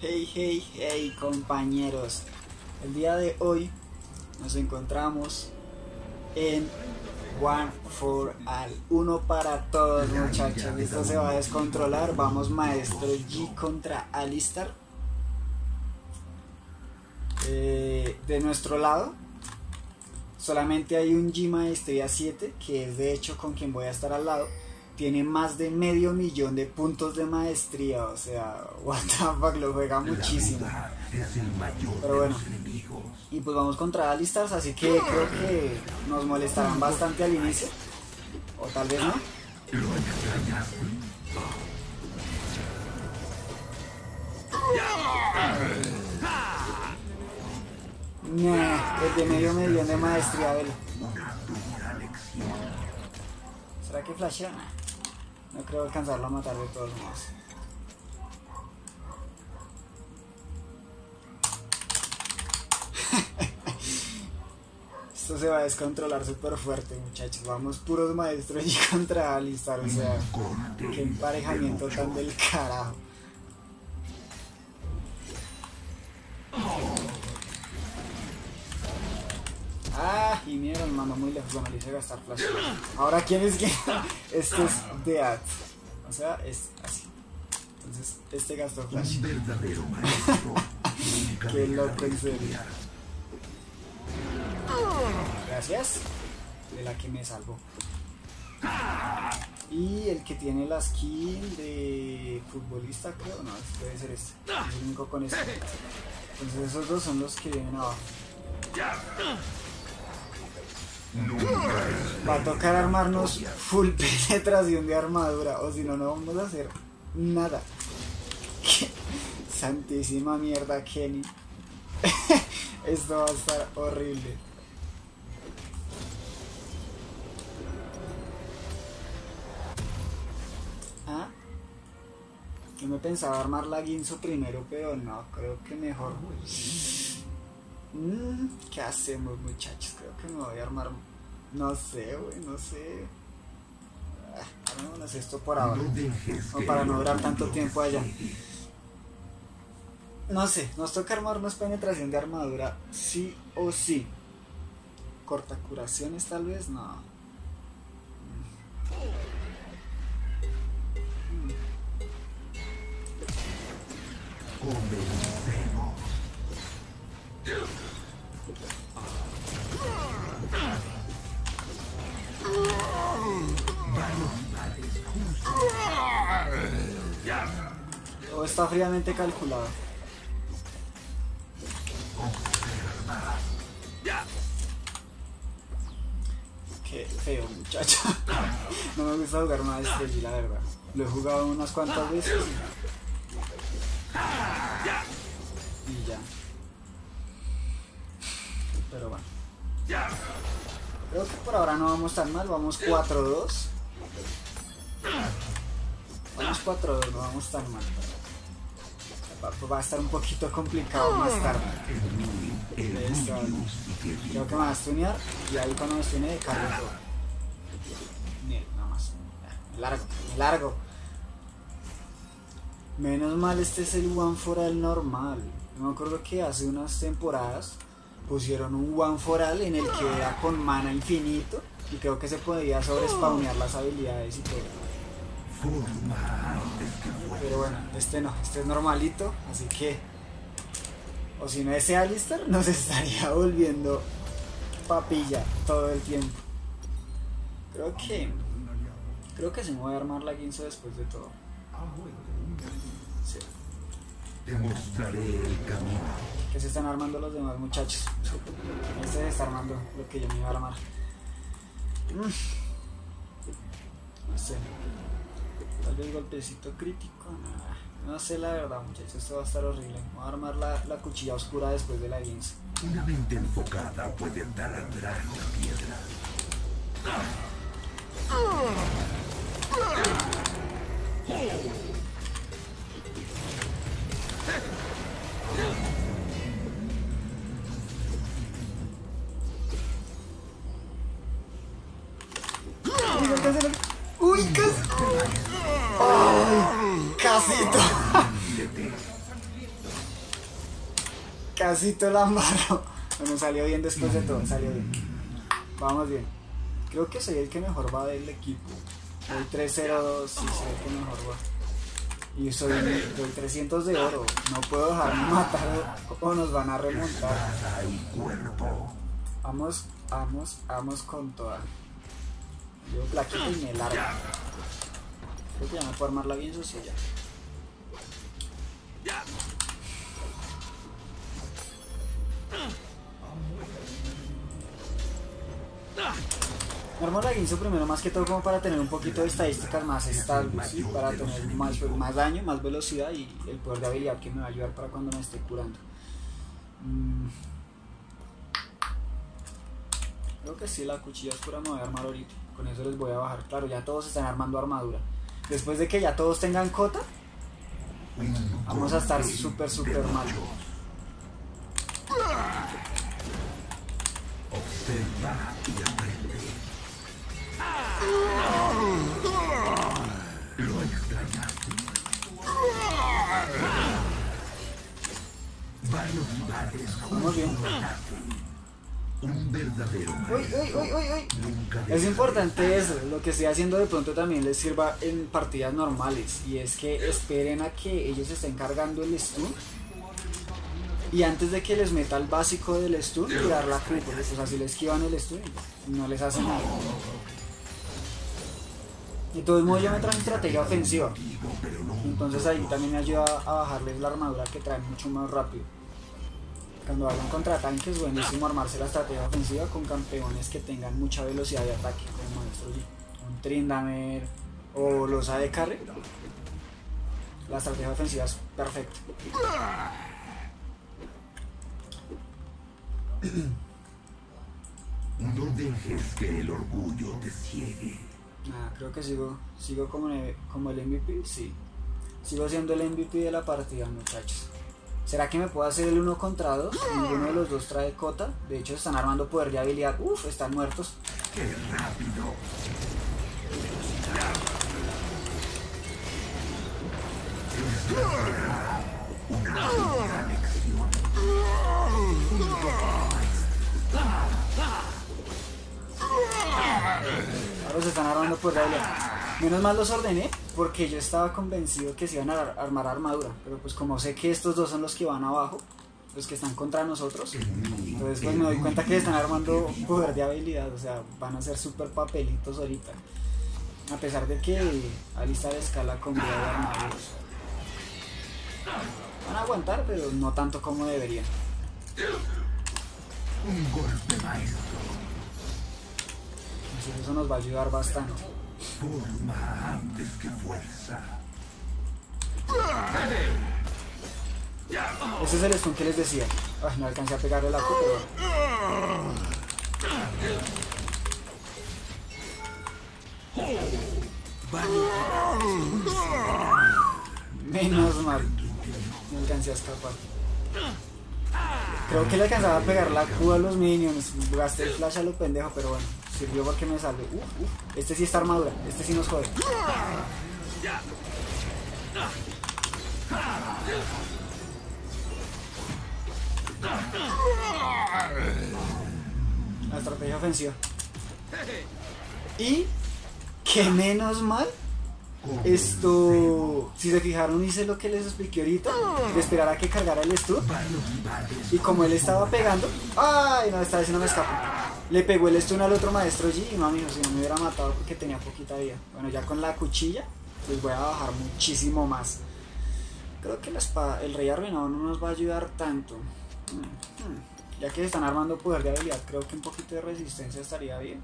Hey, hey, hey, compañeros. El día de hoy nos encontramos en One for All. Uno para todos, muchachos. Esto se va a descontrolar. Vamos, maestro G contra Alistar. Eh, de nuestro lado, solamente hay un G Maestría 7, que es de hecho con quien voy a estar al lado tiene más de medio millón de puntos de maestría, o sea, what the fuck, lo juega muchísimo. Pero bueno, y pues vamos contra Alistars, así que creo que nos molestarán bastante al inicio, o tal vez no. Nah, el de medio millón de maestría, a ver. ¿Será que flashea? No creo alcanzarlo a matar de todos modos. Esto se va a descontrolar súper fuerte, muchachos. Vamos puros maestros y contra Alistar. O sea, qué emparejamiento tan del carajo. Me mandó muy lejos, bueno, le hice gastar flash. Ahora, ¿quién es quién? Este es Deat. O sea, es así. Entonces, este gastó flash. Verdadero maestro. Qué loco, en serio. Gracias. De la que me salvó. Y el que tiene la skin de futbolista, creo, no, debe ser este. Es el único con este. Entonces esos dos son los que vienen abajo. Va a tocar armarnos full penetración de armadura, o si no, no vamos a hacer nada. Santísima mierda, Kenny. Esto va a estar horrible. ¿Ah? Yo me pensaba armar la Guinzo primero, pero no, creo que mejor. Mm, ¿Qué hacemos, muchachos? Creo que me voy a armar. No sé, güey, no sé. Ah, armémonos esto por ahora. O para no durar tanto tiempo allá. No sé, nos toca armarnos penetración de armadura, sí o sí. Corta curaciones, tal vez, no. Todo está fríamente calculado. Qué feo, muchacho. No me gusta jugar más Stretchy, la verdad. Lo he jugado unas cuantas veces y ya. Pero bueno. Creo que por ahora no vamos tan mal, vamos 4-2. Vamos 4-2, no vamos tan mal. Va, va a estar un poquito complicado más tarde. Listo. Creo que me va a stunear y ahí cuando me stune cargo todo. Nada más. Me largo, me largo. Menos mal este es el One for All normal. Yo me acuerdo que hace unas temporadas pusieron un One for All en el que era con mana infinito y creo que se podía sobrespawnear las habilidades y todo. Pero bueno, este no, este es normalito, así que. O si no, ese Alistar nos estaría volviendo papilla todo el tiempo. Creo que. Creo que se me voy a armar la Guinzo después de todo. Sí. Te mostraré el camino. que se están armando los demás muchachos. Este se está armando lo que yo me iba a armar. Mm. No sé. Tal vez golpecito crítico. No sé la verdad muchachos, esto va a estar horrible. Voy a armar la, la cuchilla oscura después de la guinza. Una mente enfocada puede taladrar la piedra. ¡Uy, casi! ¡Ay! ¡Casito! Casito la amarro. Bueno, salió bien después de todo, salió bien. Vamos bien. Creo que soy el que mejor va del equipo. El 302, sí, soy el que mejor va. Y soy doy 300 de oro. No puedo dejarme matar o nos van a remontar. Y. Vamos, vamos, vamos con toda. Yo plaquito y me largo. Creo que ya me puedo armarla bien sucia. Armo la guinzo primero más que todo como para tener un poquito de estadísticas más estables, ¿sí? para tener más, más daño, más velocidad y el poder de habilidad que me va a ayudar para cuando me esté curando. Mm. Creo que sí, la cuchilla oscura me voy a armar ahorita. Con eso les voy a bajar. Claro, ya todos están armando armadura. Después de que ya todos tengan cota, vamos a estar súper, súper mal. Observa bien. Un verdadero Uy, uy, uy, uy, uy. nunca Es importante eso, lo que estoy haciendo de pronto también les sirva en partidas normales y es que esperen a que ellos estén cargando el stun y antes de que les meta el básico del stun tirar la Q, porque pues así les esquivan el stun y no les hace nada. De todos modos yo me traje estrategia ofensiva, entonces ahí también me ayuda a bajarles la armadura que traen mucho más rápido. Cuando hagan contraataque es buenísimo armarse la estrategia ofensiva con campeones que tengan mucha velocidad de ataque, como Maestro Yi, un Trindamer o los AD Carry. La estrategia ofensiva es perfecta. No dejes que el orgullo te ciegue. Nada, creo que sigo, sigo como, como el MVP, sí. Sigo siendo el MVP de la partida, muchachos. ¿Será que me puedo hacer el uno contra dos? Ninguno de los dos trae cota. De hecho, están armando poder de habilidad. Uf, están muertos. ¡Qué rápido! Una. Ahora se están armando poder de habilidad. Menos mal los ordené porque yo estaba convencido que se iban a ar- armar armadura. Pero pues como sé que estos dos son los que van abajo, los que están contra nosotros, entonces pues me doy cuenta que están armando poder de habilidad. O sea, van a ser súper papelitos ahorita. A pesar de que Alistar escala con vida de armaduras. Van a aguantar, pero no tanto como deberían. Un golpe maestro. Entonces eso nos va a ayudar bastante. Forma antes que fuerza. Ese es el stun que les decía. Ay, no alcancé a pegarle la Q, pero. Menos mal. No alcancé a escapar. Creo que le alcanzaba a pegar la Q a los minions. Gasté el flash a lo pendejo, pero bueno. Sirvió porque me salvé. Uf, uf. Este sí está armadura. Este sí nos jode. La estrategia ofensiva. Y que menos mal. Esto, si se fijaron, hice lo que les expliqué ahorita, de esperar a que cargara el stun. Y como él estaba pegando, ay, no, esta vez no me escapó. Le pegó el stun al otro maestro G y no, amigo, si no me hubiera matado porque tenía poquita vida. Bueno, ya con la cuchilla, pues voy a bajar muchísimo más. Creo que la espada, el rey arruinado no nos va a ayudar tanto. Hmm, hmm. Ya que se están armando poder de habilidad, creo que un poquito de resistencia estaría bien.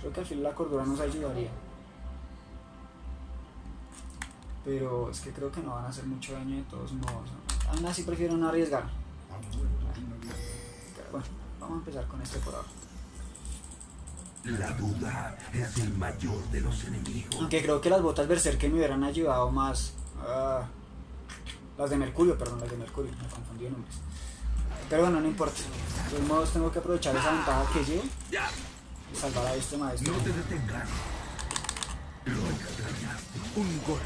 Creo que al fin la cordura nos ayudaría. Pero es que creo que no van a hacer mucho daño de todos modos. Aún así prefiero no arriesgar. Bueno, vamos a empezar con este por ahora. La duda es el mayor de los enemigos. Aunque creo que las botas Berserker me hubieran ayudado más. Ah, las de Mercurio, perdón, las de Mercurio, me confundí de nombres. Pero bueno, no importa. De todos modos tengo que aprovechar esa ventaja que llevo y salvar a este maestro. No te detengas. Lo extrañaste. Un golpe.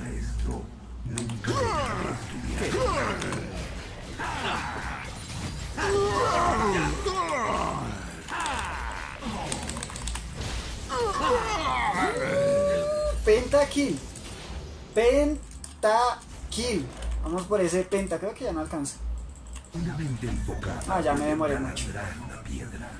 Maestro nunca pentakill. Pentakill. Vamos por ese penta, creo que ya no alcanza. Una mente enfocada Ah, ya me demoré mucho. una piedra.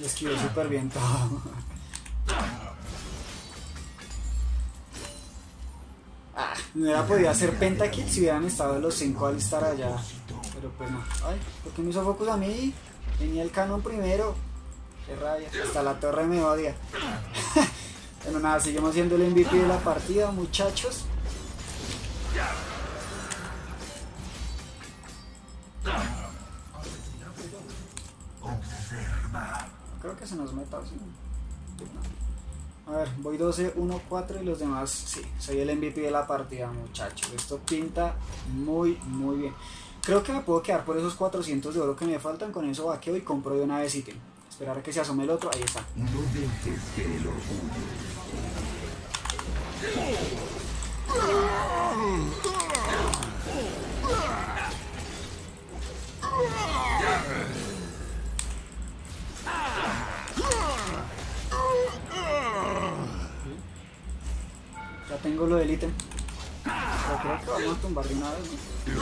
Y esquivé súper bien todo. Ah, no hubiera podido hacer pentakill si hubieran estado los 5 al estar allá. Pero pues no. Ay, ¿por qué me hizo focus a mí? Tenía el canon primero. Qué rabia. Hasta la torre me odia. bueno, nada, seguimos siendo el MVP de la partida, muchachos. Creo que se nos meta. No. A ver, voy 12, 1, 4 y los demás, sí, soy el MVP de la partida, muchachos. Esto pinta muy, muy bien. Creo que me puedo quedar por esos 400 de oro que me faltan. Con eso vaqueo y compro de una vez ítem. Esperar a que se asome el otro. Ahí está. No dejes que el orgullo Ya tengo lo del ítem. Creo que vamos a tumbar de una vez, ¿no?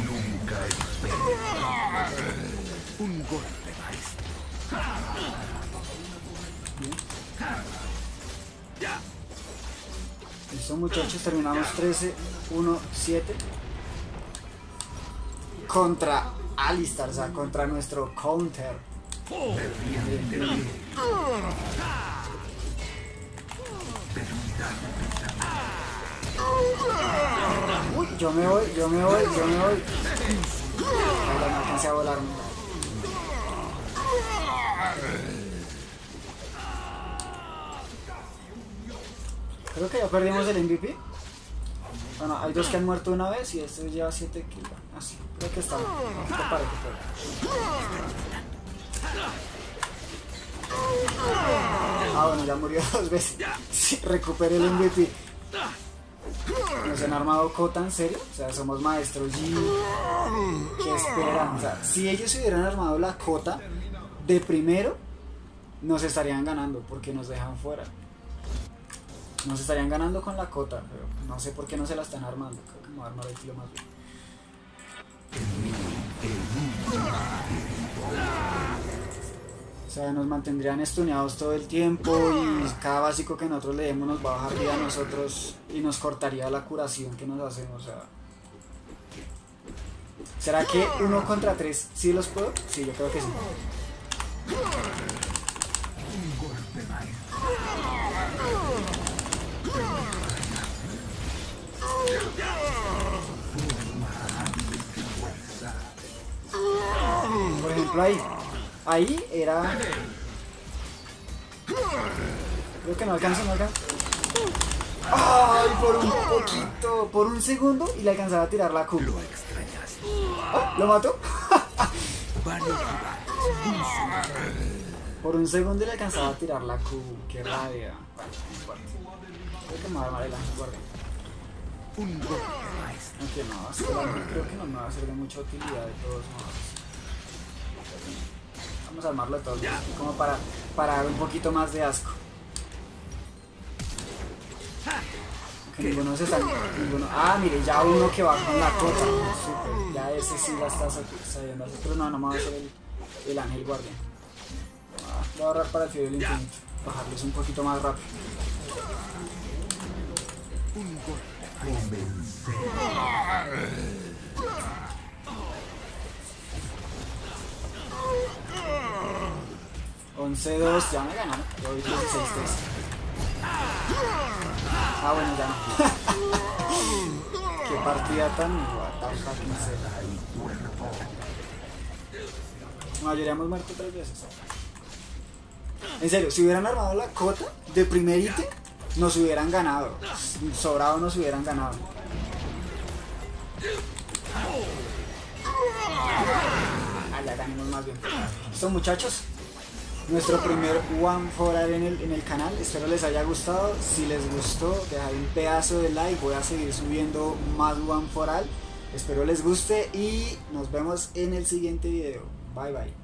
nunca. Un golpe maestro. Listo muchachos, terminamos 13, 1, 7. Contra Alistar, o sea, contra nuestro counter. Yo me voy, yo me voy, yo me voy. Ahora no alcancé a volarme. Creo que ya perdimos el MVP. Bueno, hay dos que han muerto una vez y este lleva 7 kills. Así, creo que está. Un poquito Ah, bueno, ya murió dos veces. Sí, recuperé el MVP. Nos han armado Kota, ¿en serio? O sea, somos maestros y... ¿Qué esperan? O sea, si ellos hubieran armado la Kota de primero, nos estarían ganando porque nos dejan fuera. Nos estarían ganando con la Kota, pero no sé por qué no se la están armando. Creo que me voy a armar el kilo más bien. O sea, nos mantendrían estuneados todo el tiempo y cada básico que nosotros le demos nos va a bajar vida a nosotros y nos cortaría la curación que nos hacemos. O sea, ¿Será que uno contra tres sí los puedo? Sí, yo creo que sí. Por ejemplo ahí. Ahí era... Creo que no alcanza, no alcanza. ¡Ay! Por un poquito, por un segundo y le alcanzaba a tirar la Q. Lo extrañaste. ¡Ah! ¿Lo mató? Por un segundo y le alcanzaba a tirar la Q. ¡Qué rabia! Creo que me va a armar el ángel guardián. Aunque no, creo que no me va a ser de mucha utilidad de todos modos. Vamos a armarlo de todos modos, como para, para dar un poquito más de asco. Que ninguno se. Ninguno, ah, mire, ya uno que va con la cota. Super, ya ese sí la está sa- sabiendo. Pero no, no me va a hacer el, el ángel guardián. Ah, voy a ahorrar para el filo del infinito. Bajarles un poquito más rápido. Convencer. 11-2, ya me ganaron. Yo voy 16-3. Ah, bueno, ya no. Qué partida tan. No, ya hemos muerto tres veces. En serio, si hubieran armado la cota de primer ítem, nos hubieran ganado. Sobrado nos hubieran ganado. Ah, ya ganamos más bien. Listo, muchachos. Nuestro primer One for en el, en el canal. Espero les haya gustado. Si les gustó, dejar un pedazo de like. Voy a seguir subiendo más One for All. Espero les guste y nos vemos en el siguiente video. Bye bye.